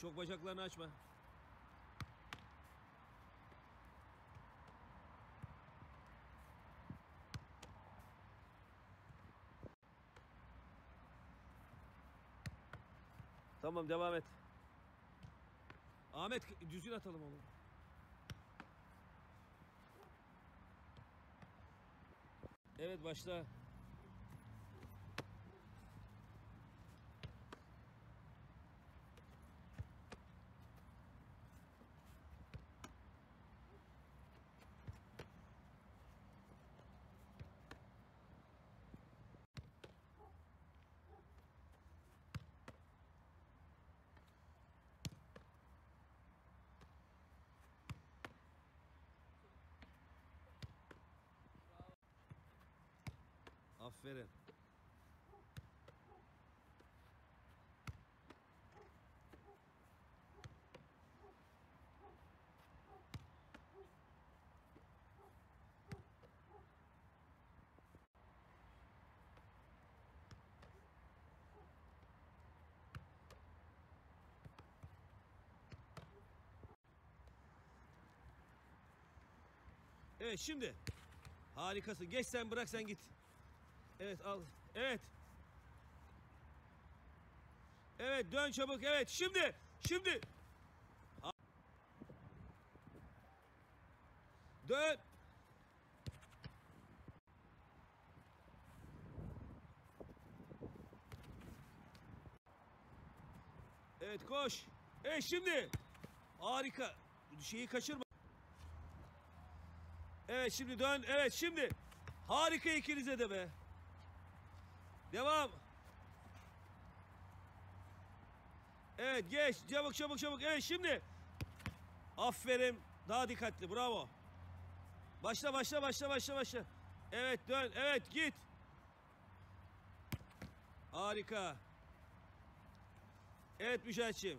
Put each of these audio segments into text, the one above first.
Çok bacaklarını açma. Tamam devam et. Ahmet düzgün atalım onu. Evet başla. Aferin. Evet şimdi. Harikasın. Geç sen bırak sen git. Evet al. Evet. Evet dön çabuk. Evet şimdi. Şimdi. Dön. Evet koş. Evet şimdi. Harika. Şeyi kaçırma. Evet şimdi dön. Evet şimdi. Harika ikinize de be. Devam. Evet geç. Çabuk çabuk çabuk. Evet şimdi. Aferin. Daha dikkatli. Bravo. Başla başla başla başla başla. Evet dön. Evet git. Harika. Evet Müşahit'ciğim.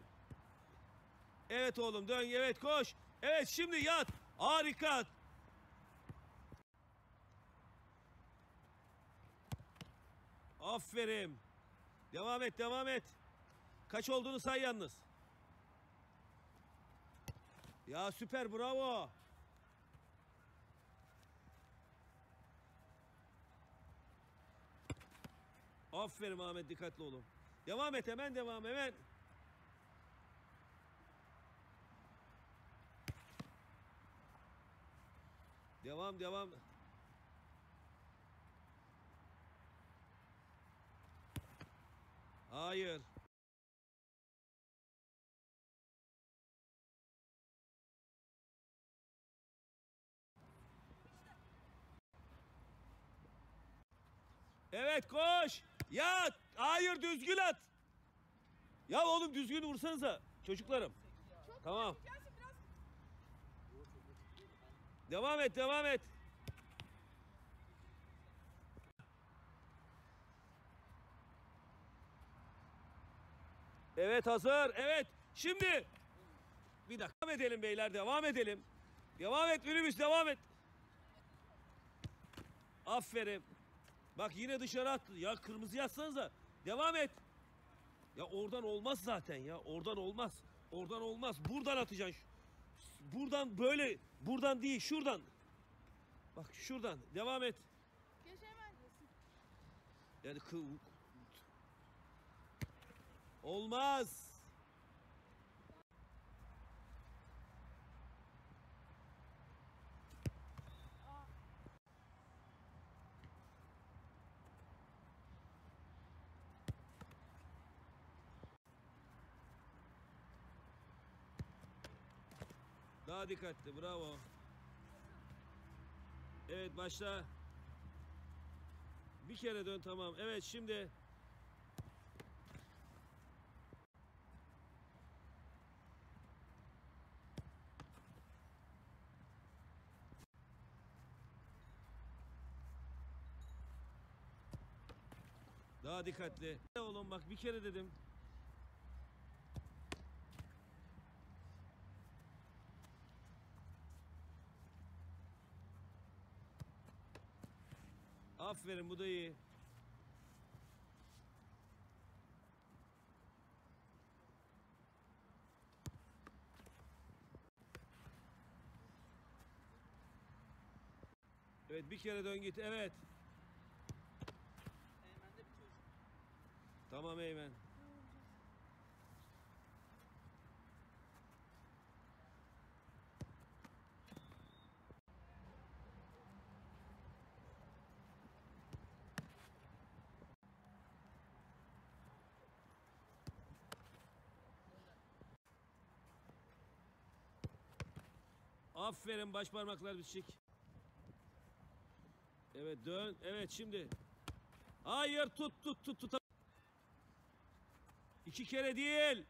Evet oğlum dön. Evet koş. Evet şimdi yat. Harika. Aferin. Devam et, devam et. Kaç olduğunu say yalnız. Ya süper, bravo. Aferin Ahmet, dikkatli olun. Devam et, hemen devam, hemen. Devam, devam. Hayır. Evet koş. Ya hayır düzgün at. Ya oğlum düzgün vursanıza çocuklarım. Tamam. Gelsin biraz. Devam et devam et. Evet hazır. Evet. Şimdi bir dakika devam edelim beyler devam edelim. Devam et minibüs devam et. Aferin. Bak yine dışarı attı. Ya kırmızı yazsanıza. Devam et. Ya oradan olmaz zaten ya. Oradan olmaz. Oradan olmaz. Buradan atacaksın. Buradan böyle. Buradan değil. Şuradan. Bak şuradan. Devam et. Geçemez. Yani. Olmaz. Daha dikkatli. Bravo. Evet başla. Bir kere dön tamam. Evet şimdi. Daha dikkatli. Oğlum bak bir kere dedim. Aferin bu da iyi. Evet bir kere dön git. Evet. Tamam Eymen. Aferin baş parmaklar bitecek. Evet dön. Evet şimdi. Hayır tut tut tut tut. İki kere değil.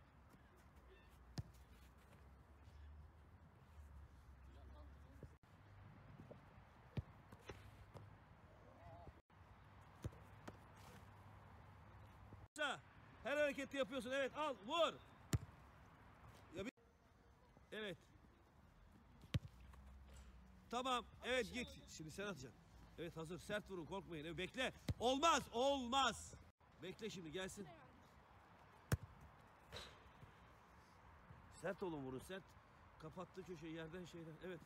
Her hareketi yapıyorsun. Evet al vur. Ya bir... Evet. Tamam. Evet git. Şimdi sen atacaksın. Evet hazır. Sert vurun korkmayın. Evet, bekle. Olmaz. Olmaz. Bekle şimdi gelsin. Sert olun vurun sert. Kapattı köşeyi yerden şeyden. Evet.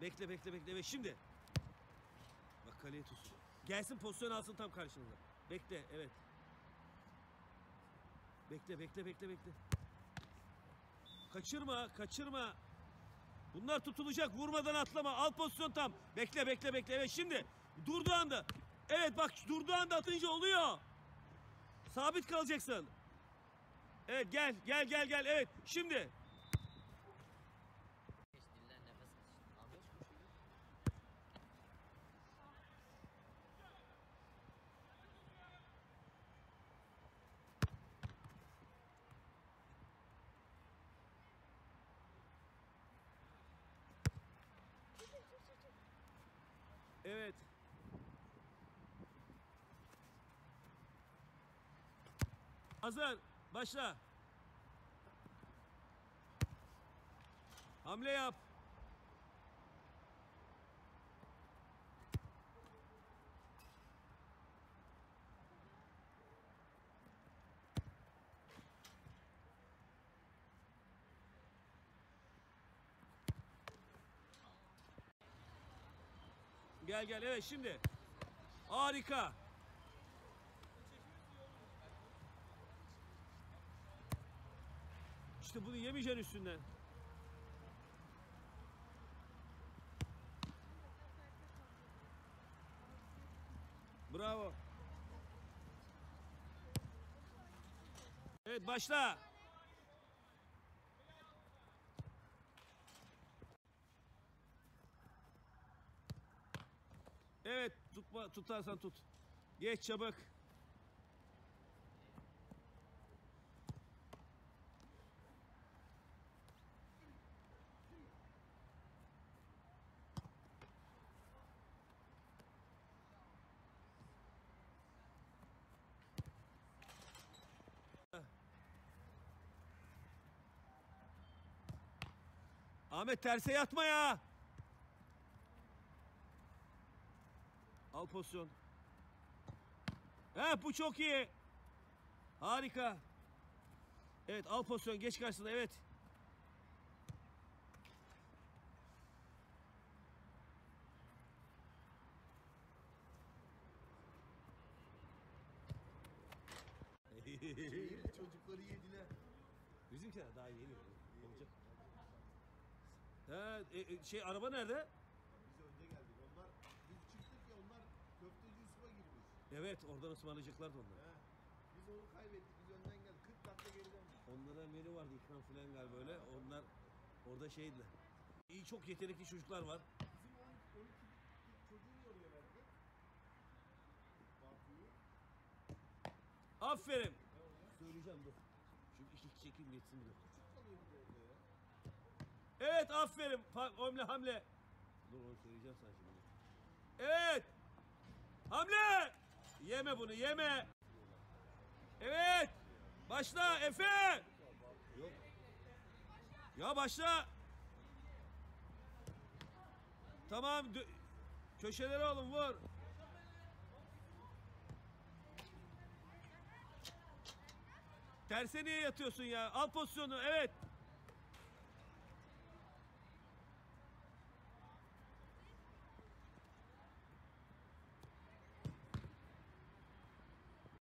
Bekle bekle bekle. Evet şimdi. Bak kaleye tut. Gelsin pozisyon alsın tam karşınıza. Bekle evet. Bekle bekle bekle bekle. Kaçırma kaçırma. Bunlar tutulacak vurmadan atlama. Al pozisyon tam. Bekle bekle bekle. Evet şimdi. Durduğu anda. Evet bak durduğu anda atınca oluyor. Sabit kalacaksın. Evet gel gel gel gel. Evet şimdi. Evet. Hazır. Başla. Hamle yap. Gel gel evet şimdi. Harika. İşte bunu yemeyeceksin üstünden. Bravo. Evet başla. Evet tutma tutarsan tut. Geç çabuk. Ahmet terse yatma ya. Al pozisyon. He bu çok iyi. Harika. Evet al pozisyon geç karşısına evet. Çocukları yediler. Bizimkiler daha yeni olacak. Ha, e, e, şey araba nerede? Biz önce geldik. Onlar biz çıktık ya onlar köfteci Yusuf'a girmiş. Evet oradan ısmarlayacaklardı onlar. He. Biz onu kaybettik. Biz önden geldik. 40 dakika geriden geldik. Onlara menü vardı ikram falan galiba öyle. Onlar orada şeydiler. İyi çok yetenekli çocuklar var. Bizim 12, 12 çocuğu yoruyor herhalde. Bartu'yu. Aferin. Söyleyeceğim dur. Çünkü iki çekim geçsin bir dur. Küçük kalıyor bir de orada ya. Evet aferin. Hamle hamle. Dur onu söyleyeceğim sana şimdi. Evet. Hamle. Yeme bunu yeme. Evet. Başla Efe. Yok. Ya başla. Tamam. Köşelere alın vur. Terse niye yatıyorsun ya? Al pozisyonu. Evet.